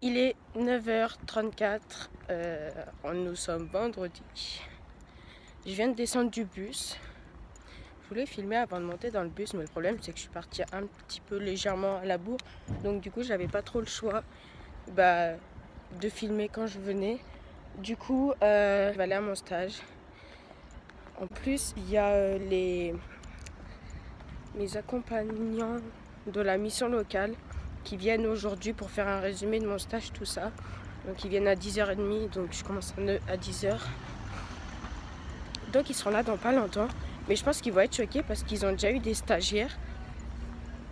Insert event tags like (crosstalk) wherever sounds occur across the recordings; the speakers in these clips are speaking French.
Il est 9h34, euh, nous sommes vendredi. Je viens de descendre du bus. Je voulais filmer avant de monter dans le bus, mais le problème c'est que je suis partie un petit peu légèrement à la bourre. Donc du coup j'avais pas trop le choix bah, de filmer quand je venais. Du coup euh, je vais aller à mon stage. En plus il y a euh, les mes accompagnants de la mission locale qui viennent aujourd'hui pour faire un résumé de mon stage, tout ça. Donc ils viennent à 10h30, donc je commence à 10h. Donc ils seront là dans pas longtemps. Mais je pense qu'ils vont être choqués parce qu'ils ont déjà eu des stagiaires.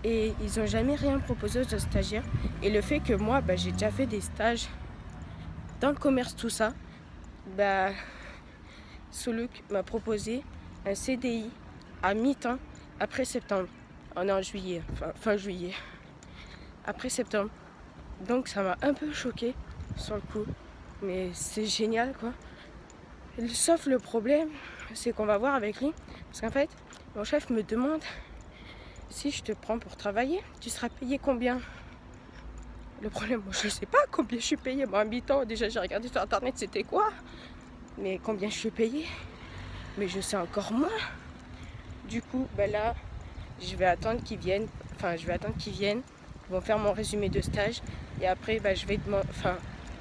Et ils n'ont jamais rien proposé aux stagiaires. Et le fait que moi, bah, j'ai déjà fait des stages dans le commerce, tout ça, bah, Soulouk m'a proposé un CDI à mi-temps après septembre. On est en juillet, fin juillet après septembre. Donc ça m'a un peu choqué sur le coup. Mais c'est génial quoi. Sauf le problème, c'est qu'on va voir avec lui. Parce qu'en fait, mon chef me demande si je te prends pour travailler, tu seras payé combien? Le problème, moi je sais pas combien je suis payé. Bon, habitant, déjà j'ai regardé sur internet c'était quoi? Mais combien je suis payé? Mais je sais encore moins. Du coup, ben là, je vais attendre qu'ils viennent. Enfin, je vais attendre qu'ils viennent vont faire mon résumé de stage. Et après, bah, je vais demander,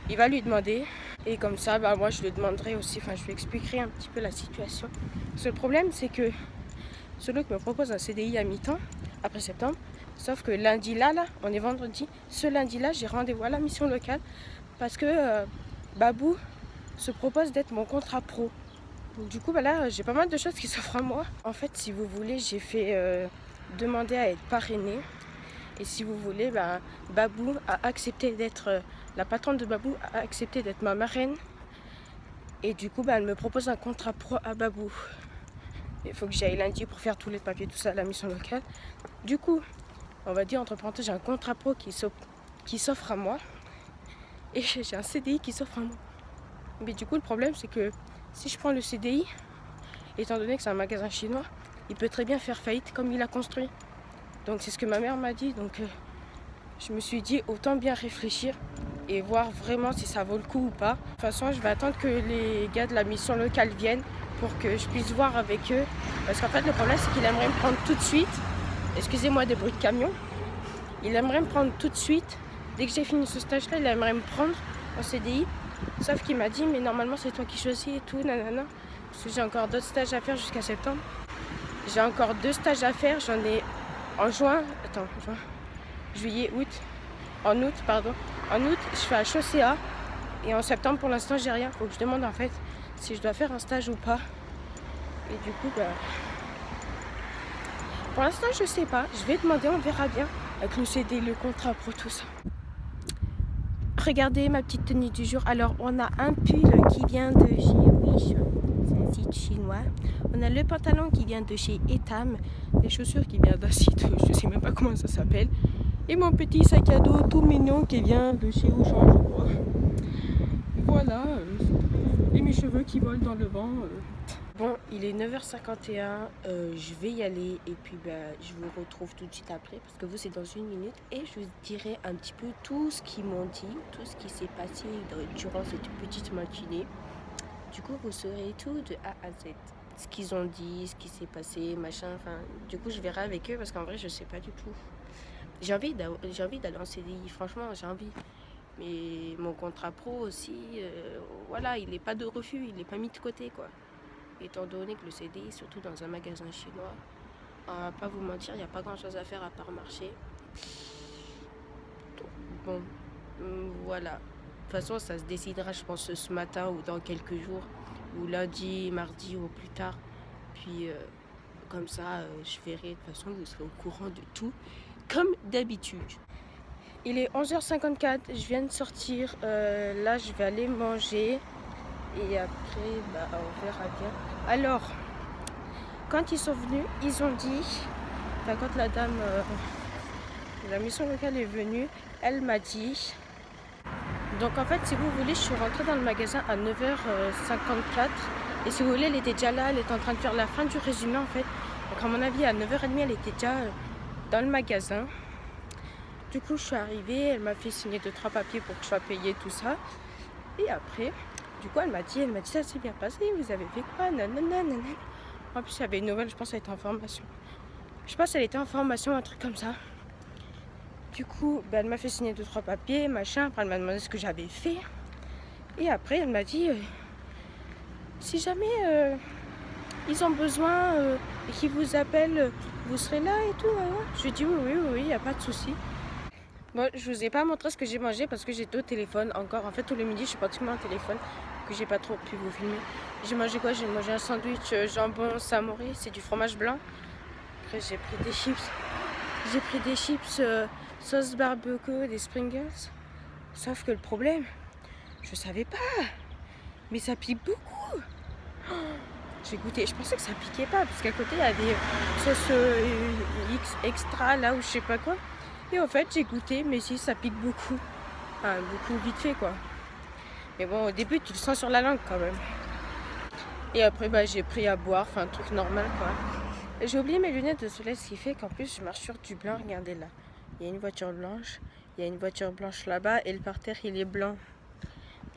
il va lui demander. Et comme ça, bah, moi, je lui demanderai aussi, enfin, je lui expliquerai un petit peu la situation. Parce le problème, c'est que celui qui me propose un CDI à mi-temps, après septembre, sauf que lundi là, là, on est vendredi, ce lundi-là, j'ai rendez-vous à la mission locale parce que euh, Babou se propose d'être mon contrat pro. du coup, bah là, j'ai pas mal de choses qui (laughs) s'offrent à moi. En fait, si vous voulez, j'ai fait euh, demander à être parrainée et si vous voulez, bah, Babou a accepté d'être, la patronne de Babou a accepté d'être ma marraine. Et du coup, bah, elle me propose un contrat pro à Babou. Il faut que j'aille lundi pour faire tous les papiers, tout ça, à la mission locale. Du coup, on va dire entre parenthèses, j'ai un contrat pro qui s'offre à moi. Et (laughs) j'ai un CDI qui s'offre à moi. Mais du coup, le problème, c'est que si je prends le CDI, étant donné que c'est un magasin chinois, il peut très bien faire faillite comme il a construit. Donc c'est ce que ma mère m'a dit. Donc euh, je me suis dit autant bien réfléchir et voir vraiment si ça vaut le coup ou pas. De toute façon, je vais attendre que les gars de la mission locale viennent pour que je puisse voir avec eux. Parce qu'en fait, le problème, c'est qu'il aimerait me prendre tout de suite. Excusez-moi des bruits de camion. Il aimerait me prendre tout de suite. Dès que j'ai fini ce stage-là, il aimerait me prendre en CDI. Sauf qu'il m'a dit, mais normalement, c'est toi qui choisis et tout, nanana. Parce que j'ai encore d'autres stages à faire jusqu'à septembre. J'ai encore deux stages à faire. J'en ai en juin, attends, juin, juillet, août, en août, pardon, en août, je fais à Chaussea et en septembre, pour l'instant, j'ai rien. Faut je demande en fait si je dois faire un stage ou pas. Et du coup, bah, pour l'instant, je sais pas. Je vais demander, on verra bien avec le CD, le contrat pour tout ça. Regardez ma petite tenue du jour. Alors, on a un pull qui vient de chez Wish, c'est un site chinois. On a le pantalon qui vient de chez Etam, les chaussures qui viennent d'un site, je sais même pas comment ça s'appelle. Et mon petit sac à dos tout mignon qui vient de chez Auchan, je crois. Voilà, euh, et mes cheveux qui volent dans le vent. Euh. Bon, il est 9h51, euh, je vais y aller et puis bah, je vous retrouve tout de suite après parce que vous c'est dans une minute et je vous dirai un petit peu tout ce qu'ils m'ont dit, tout ce qui s'est passé durant cette petite matinée. Du coup, vous saurez tout de A à Z ce qu'ils ont dit, ce qui s'est passé, machin. Enfin, du coup, je verrai avec eux parce qu'en vrai, je sais pas du tout. J'ai envie d'aller en CDI, franchement, j'ai envie. Mais mon contrat pro aussi, euh, voilà, il n'est pas de refus, il n'est pas mis de côté, quoi. Étant donné que le CDI, surtout dans un magasin chinois, on va pas vous mentir, il n'y a pas grand chose à faire à part marcher. bon, hum, voilà. De toute façon, ça se décidera, je pense, ce matin ou dans quelques jours lundi, mardi ou plus tard. Puis euh, comme ça, euh, je verrai. De toute façon, vous serez au courant de tout, comme d'habitude. Il est 11h54, je viens de sortir. Euh, là, je vais aller manger. Et après, bah, on verra bien. Alors, quand ils sont venus, ils ont dit, enfin, quand la dame, la mission locale est venue, elle m'a dit donc en fait, si vous voulez, je suis rentrée dans le magasin à 9h54. Et si vous voulez, elle était déjà là, elle était en train de faire la fin du résumé en fait. Donc à mon avis, à 9h30, elle était déjà euh, dans le magasin. du coup, je suis arrivée, elle m'a fait signer deux, trois papiers pour que je sois payée, tout ça. Et après, du coup, elle m'a dit, elle m'a dit, ça s'est bien passé, vous avez fait quoi Nanana, nanana. En plus, il y avait une nouvelle, je pense, elle était en formation. Je pense qu'elle était en formation, un truc comme ça. Du coup, ben, elle m'a fait signer deux, trois papiers, machin. Après, elle m'a demandé ce que j'avais fait. Et après, elle m'a dit, euh, si jamais euh, ils ont besoin euh, et qu'ils vous appellent, vous serez là et tout. hein. Je lui ai dit, oui, oui, oui, il n'y a pas de souci. Bon, je vous ai pas montré ce que j'ai mangé parce que j'étais au téléphone encore. En fait, tous les midis, je suis pratiquement au téléphone, que j'ai pas trop pu vous filmer. J'ai mangé quoi? J'ai mangé un sandwich jambon samouraï, c'est du fromage blanc. Après, j'ai pris des chips. J'ai pris des chips sauce barbecue, des Springles. Sauf que le problème, je savais pas. Mais ça pique beaucoup. (gasps) J'ai goûté. Je pensais que ça piquait pas parce qu'à côté, il y avait euh, sauce euh, X extra là ou je sais pas quoi. Et en fait, j'ai goûté, mais si, ça pique beaucoup. Enfin, beaucoup vite fait quoi. Mais bon, au début, tu le sens sur la langue quand même. Et après, bah, j'ai pris à boire, enfin, un truc normal quoi. J'ai oublié mes lunettes de soleil, ce qui fait qu'en plus, je marche sur du blanc. Regardez là. Il y a une voiture blanche, il y a une voiture blanche là-bas, et le parterre, il est blanc.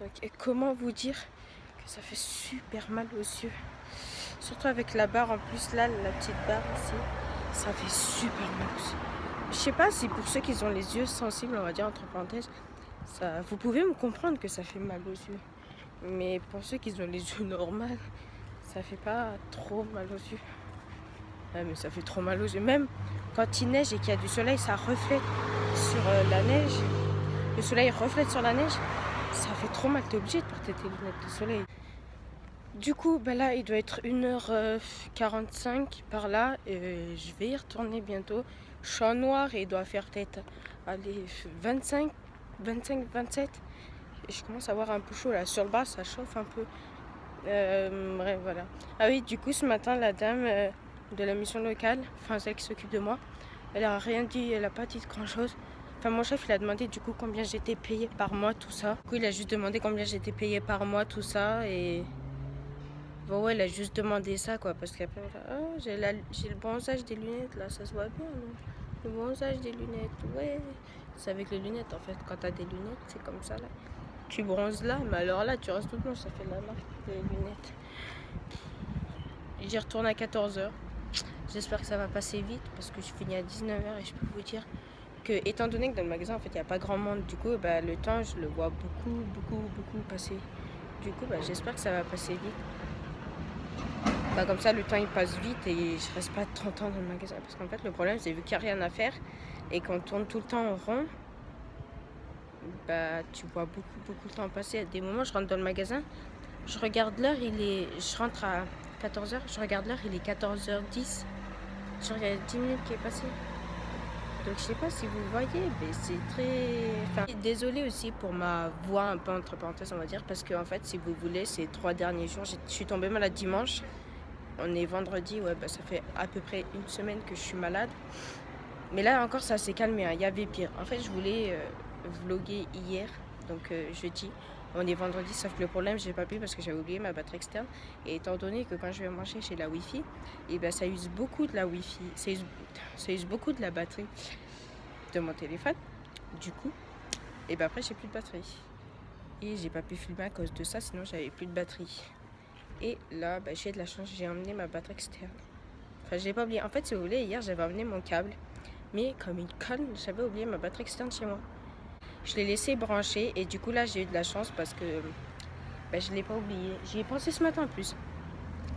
Donc, et comment vous dire que ça fait super mal aux yeux? Surtout avec la barre en plus, là, la petite barre ici, ça fait super mal aux yeux. Je sais pas si pour ceux qui ont les yeux sensibles, on va dire entre parenthèses, ça, vous pouvez me comprendre que ça fait mal aux yeux. Mais pour ceux qui ont les yeux (laughs) normaux, ça fait pas trop mal aux yeux. Mais ça fait trop mal aux yeux. Même quand il neige et qu'il y a du soleil, ça reflète sur euh, la neige. Le soleil reflète sur la neige. Ça fait trop mal. T'es obligé de porter tes lunettes de soleil. Du coup, bah là, il doit être 1h45 par là. Je vais y retourner bientôt. Je suis en noir et il doit faire peut-être allez, 25, 25, 27. Et je commence à avoir un peu chaud là. Sur le bas, ça chauffe un peu. Euh, bref, voilà. Ah oui, du coup, ce matin, la dame euh, de la mission locale, enfin celle qui s'occupe de moi, elle a rien dit, elle a pas dit grand chose. Enfin, mon chef, il a demandé du coup combien j'étais payé par mois, tout ça. Du coup, il a juste demandé combien j'étais payé par mois, tout ça. Et. Bon, ouais, il a juste demandé ça, quoi. Parce qu'après, Ah, j'ai le bronzage des lunettes, là, ça se voit bien, Le bronzage des lunettes, ouais. C'est avec les lunettes, en fait. Quand t'as des lunettes, c'est comme ça, là. Tu bronzes là, mais alors là, tu restes tout blanc, ça fait la marque des lunettes. J'y retourne à 14h. J'espère que ça va passer vite parce que je finis à 19h et je peux vous dire que, étant donné que dans le magasin, en fait, il n'y a pas grand monde, du coup, bah, le temps, je le vois beaucoup, beaucoup, beaucoup passer. Du coup, bah, j'espère que ça va passer vite. Bah, comme ça, le temps, il passe vite et je reste pas 30 ans dans le magasin. Parce qu'en fait, le problème, c'est vu qu'il n'y a rien à faire et qu'on tourne tout le temps en rond, bah, tu vois beaucoup, beaucoup de temps passer. À des moments, je rentre dans le magasin, je regarde l'heure, il est... Je rentre à 14h, je regarde l'heure, il est 14h10. Genre, il y a 10 minutes qui est passé. Donc, je sais pas si vous voyez, mais c'est très... Enfin, désolée aussi pour ma voix un peu entre parenthèses, on va dire, parce que en fait, si vous voulez, ces trois derniers jours, je suis tombée malade dimanche. On est vendredi, ouais, bah, ça fait à peu près une semaine que je suis malade. Mais là encore, ça s'est calmé, hein, il y avait pire. En fait, je voulais euh, vlogger hier, donc euh, jeudi. On est vendredi, sauf que le problème, j'ai pas pu parce que j'avais oublié ma batterie externe. Et étant donné que quand je vais manger chez la Wi-Fi, et ben ça use beaucoup de la Wi-Fi, beaucoup de la batterie de mon téléphone. Du coup, et ben après j'ai plus de batterie. Et j'ai pas pu filmer à cause de ça, sinon j'avais plus de batterie. Et là, bah, j'ai de la chance, j'ai emmené ma batterie externe. Enfin, j'ai pas oublié. En fait, si vous voulez, hier j'avais emmené mon câble, mais comme une conne, j'avais oublié ma batterie externe chez moi. Je l'ai laissé brancher et du coup là j'ai eu de la chance parce que bah, je l'ai pas oublié. J'y ai pensé ce matin en plus.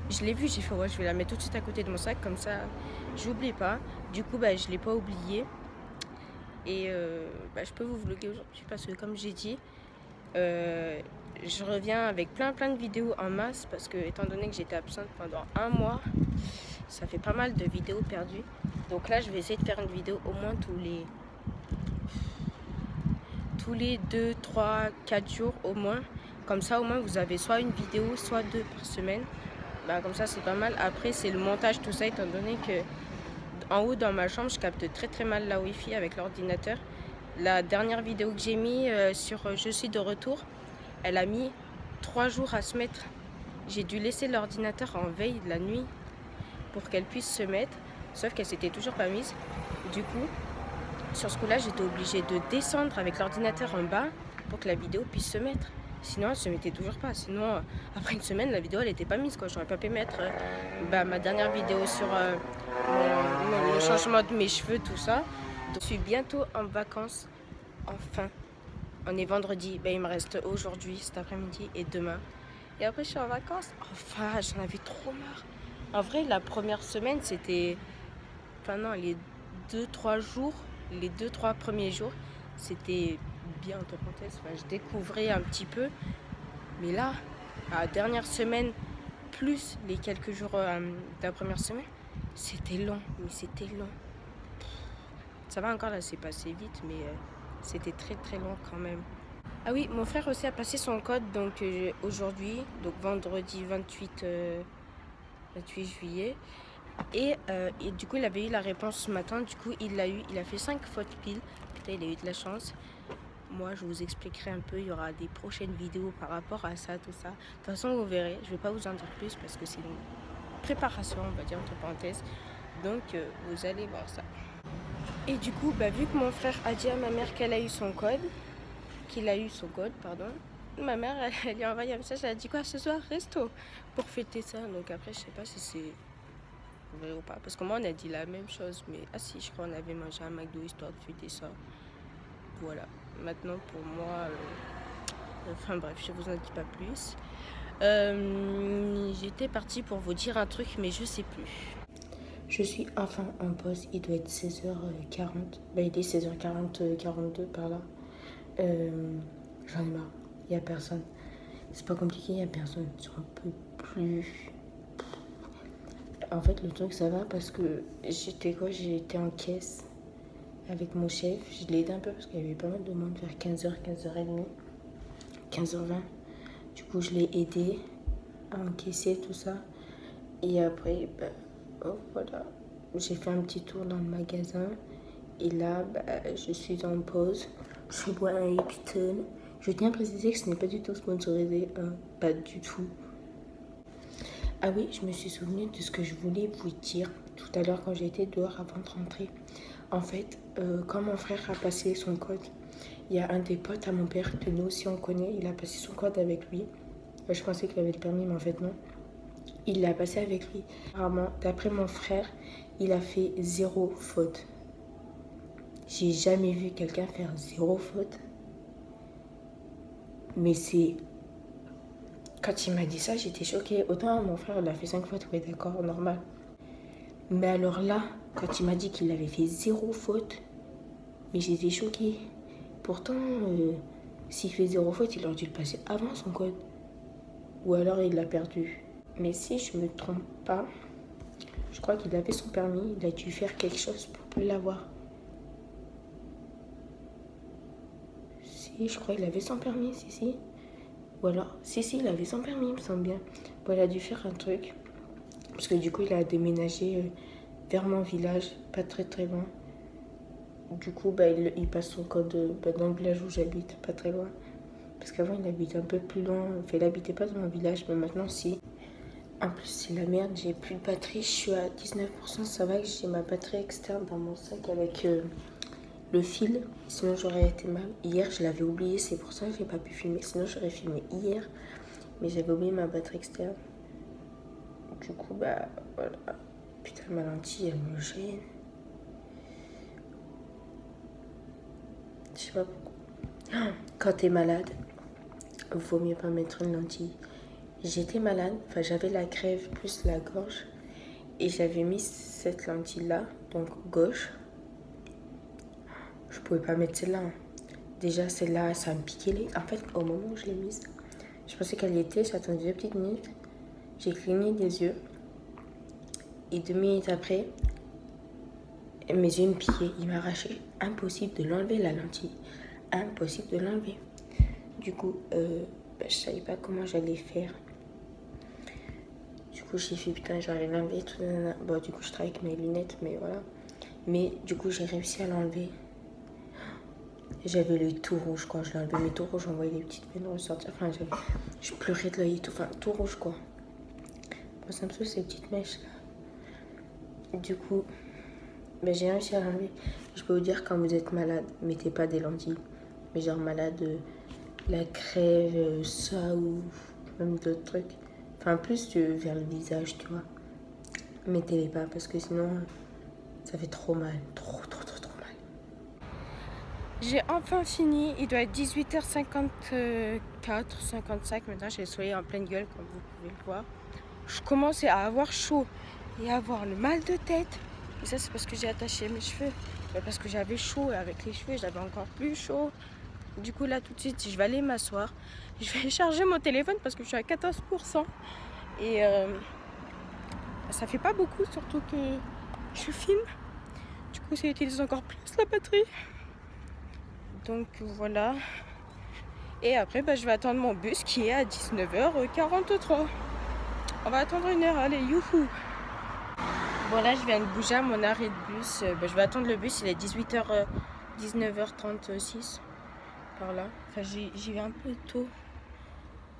Je l'ai vu, j'ai fait ouais je vais la mettre tout de suite à côté de mon sac comme ça j'oublie pas. Du coup bah, je l'ai pas oublié. Et euh, bah, je peux vous vlogger aujourd'hui parce que comme j'ai dit, euh, je reviens avec plein plein de vidéos en masse parce que étant donné que j'étais absente pendant un mois, ça fait pas mal de vidéos perdues. Donc là je vais essayer de faire une vidéo au moins tous les tous les 2, 3, 4 jours au moins. Comme ça, au moins, vous avez soit une vidéo, soit deux par semaine. Bah, comme ça, c'est pas mal. Après, c'est le montage, tout ça, étant donné que en haut dans ma chambre, je capte très très mal la Wi-Fi avec l'ordinateur. La dernière vidéo que j'ai mis euh, sur Je suis de retour, elle a mis 3 jours à se mettre. J'ai dû laisser l'ordinateur en veille la nuit pour qu'elle puisse se mettre, sauf qu'elle s'était toujours pas mise. Du coup, sur ce coup-là, j'étais obligée de descendre avec l'ordinateur en bas pour que la vidéo puisse se mettre. Sinon, elle se mettait toujours pas. Sinon, euh, après une semaine, la vidéo, elle n'était pas mise. J'aurais pas pu mettre euh, bah, ma dernière vidéo sur euh, le changement de mes cheveux, tout ça. Je suis bientôt en vacances. Enfin, on est vendredi. Bah, il me reste aujourd'hui, cet après-midi et demain. Et après, je suis en vacances. Enfin, j'en avais trop marre. En vrai, la première semaine, c'était... Enfin non, les deux, trois jours, les deux, trois premiers jours, c'était bien, entre parenthèses. Enfin, je découvrais un petit peu. Mais là, la dernière semaine, plus les quelques jours euh, de la première semaine, c'était long. Mais c'était long. Ça va encore, là, c'est passé vite, mais euh, c'était très, très long quand même. Ah oui, mon frère aussi a passé son code donc euh, aujourd'hui, donc vendredi 28, 28 juillet. Et, et, du coup, il avait eu la réponse ce matin. Du coup, il l'a eu. Il a fait 5 fautes pile. Putain, il a eu de la chance moi je vous expliquerai un peu, il y aura des prochaines vidéos par rapport à ça, tout ça. De toute façon vous verrez, je ne vais pas vous en dire plus parce que c'est une préparation, on va dire entre parenthèses. Donc euh, vous allez voir ça. Et du coup, bah, vu que mon frère a dit à ma mère qu'elle a eu son code, qu'il a eu son code, pardon, ma mère elle, lui a envoyé un message, elle a dit quoi ce soir, resto, pour fêter ça. Donc après je sais pas si c'est vrai ou pas, parce que moi on a dit la même chose, mais ah si, je crois qu'on avait mangé un McDo histoire de fêter ça. Voilà maintenant pour moi. Euh, enfin bref, je vous en dis pas plus. Euh, j'étais partie pour vous dire un truc, mais je sais plus. Je suis enfin en pause, il doit être 16h40. Bah, il est 16h40, 42 par là. Euh, j'en ai marre, il n'y a personne. C'est pas compliqué, il n'y a personne. J'en peux plus. En fait, le truc, ça va parce que j'étais quoi? J'étais en caisse avec mon chef. Je l'ai aidé un peu parce qu'il y avait pas mal de monde vers 15h, 15h30, 15h20. Du coup, je l'ai aidé à encaisser tout ça. Et après, oh, voilà, j'ai fait un petit tour dans le magasin. Et là, ben, je suis en pause. Je bois un Lipton. Je tiens à préciser que ce n'est pas du tout sponsorisé, hein, pas du tout. Ah oui, je me suis souvenu de ce que je voulais vous dire tout à l'heure quand j'étais dehors avant de rentrer. En fait, euh, quand mon frère a passé son code, il y a un des potes à mon père que nous aussi on connaît, il a passé son code avec lui. Je pensais qu'il avait le permis, mais en fait non. Il l'a passé avec lui. Apparemment, d'après mon frère, il a fait zéro faute. J'ai jamais vu quelqu'un faire zéro faute. Mais c'est... Quand il m'a dit ça, j'étais choquée. Autant mon frère, il a fait cinq fautes, oui d'accord, normal. Mais alors là, quand il m'a dit qu'il avait fait zéro faute, mais j'étais choquée. Pourtant, euh, s'il fait zéro faute, il aurait dû le passer avant son code. Ou alors il l'a perdu. Mais si je me trompe pas, je crois qu'il avait son permis, il a dû faire quelque chose pour l'avoir. Si, je crois qu'il avait son permis, si, si. Ou alors, si, si, il avait son permis, il me semble bien. Bon, il a dû faire un truc. Parce que du coup, il a déménagé euh, vers mon village, pas très très loin. Du coup, bah, il, passe son code euh, bah, dans le village où j'habite, pas très loin. Parce qu'avant, il habitait un peu plus loin. Enfin, il habitait pas dans mon village, mais maintenant, si. En plus, c'est la merde, j'ai plus de batterie. Je suis à 19%. Ça va que j'ai ma batterie externe dans mon sac avec euh, le fil. Sinon, j'aurais été mal. Hier, je l'avais oublié. C'est pour ça que j'ai pas pu filmer. Sinon, j'aurais filmé hier. Mais j'avais oublié ma batterie externe. Du coup, bah voilà. Putain, ma lentille, elle me gêne. Je sais pas pourquoi. Quand t'es malade, vaut mieux pas mettre une lentille. J'étais malade, enfin j'avais la crève plus la gorge. Et j'avais mis cette lentille-là, donc gauche. Je pouvais pas mettre celle-là. Hein. Déjà, celle-là, ça me piquait les... En fait, au moment où je l'ai mise, je pensais qu'elle y était. J'attendais deux petites minutes. J'ai cligné des yeux. Et deux minutes après, mes yeux me piquaient. Il m'a arraché. Impossible de l'enlever, la lentille. Impossible de l'enlever. Du coup, euh, bah, je savais pas comment j'allais faire. Du coup, j'ai fait putain, j'allais l'enlever. Bon, du coup, je travaille avec mes lunettes, mais voilà. Mais du coup, j'ai réussi à l'enlever. J'avais le tout rouge, quoi. Je l'ai enlevé, mais tout rouge, j'envoyais des petites veines ressortir. Enfin, je pleurais de l'œil tout. Enfin, tout rouge, quoi ça me saoule ces petites mèches là. Du coup, Mais j'ai réussi à l'enlever. Je peux vous dire, quand vous êtes malade, mettez pas des lentilles. Mais genre malade, euh, la crève, euh, ça ou même d'autres trucs. Enfin, plus vers le visage, tu vois. Mettez-les pas parce que sinon, ça fait trop mal. Trop, trop, trop, trop mal. J'ai enfin fini. Il doit être 18h54, 55. Maintenant, j'ai soyé en pleine gueule, comme vous pouvez le voir. Je commençais à avoir chaud et à avoir le mal de tête. Et ça, c'est parce que j'ai attaché mes cheveux. parce que j'avais chaud et avec les cheveux, j'avais encore plus chaud. Du coup, là, tout de suite, je vais aller m'asseoir. Je vais (laughs) charger mon téléphone parce que je suis à 14%. Et euh, ça fait pas beaucoup, surtout que je filme. Du coup, ça utilise encore plus la batterie. Donc voilà. Et après, bah, je vais attendre mon bus qui est à 19h43. On va attendre une heure, allez, youhou Bon là, je viens de bouger à mon arrêt de bus. Bah, je vais attendre le bus, il est 18h, 19h36 par là. Enfin, j'y vais un peu tôt.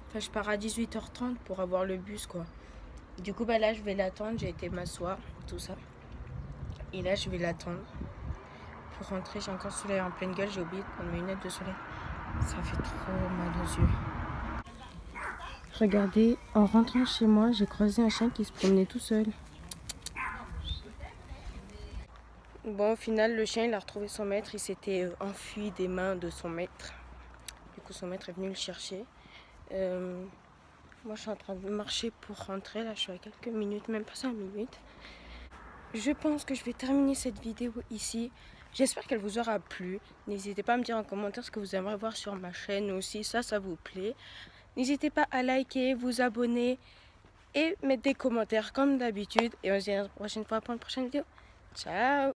Enfin, je pars à 18h30 pour avoir le bus, quoi. Du coup, bah là, je vais l'attendre. J'ai été m'asseoir, tout ça. Et là, je vais l'attendre. Rentrer, j'ai encore le soleil en pleine gueule. J'ai oublié de prendre mes lunettes de soleil. Ça fait trop mal aux yeux. Regardez, en rentrant chez moi, j'ai croisé un chien qui se promenait tout seul. Bon, au final, le chien, il a retrouvé son maître. Il s'était euh, enfui des mains de son maître. Du coup, son maître est venu le chercher. Euh, moi, je suis en train de marcher pour rentrer. Là, je suis à quelques minutes, même pas 5 minutes. Je pense que je vais terminer cette vidéo ici. J'espère qu'elle vous aura plu. N'hésitez pas à me dire en commentaire ce que vous aimeriez voir sur ma chaîne aussi. Ça, ça vous plaît. N'hésitez pas à liker, vous abonner et mettre des commentaires comme d'habitude. Et on se dit à la prochaine fois pour une prochaine vidéo. Ciao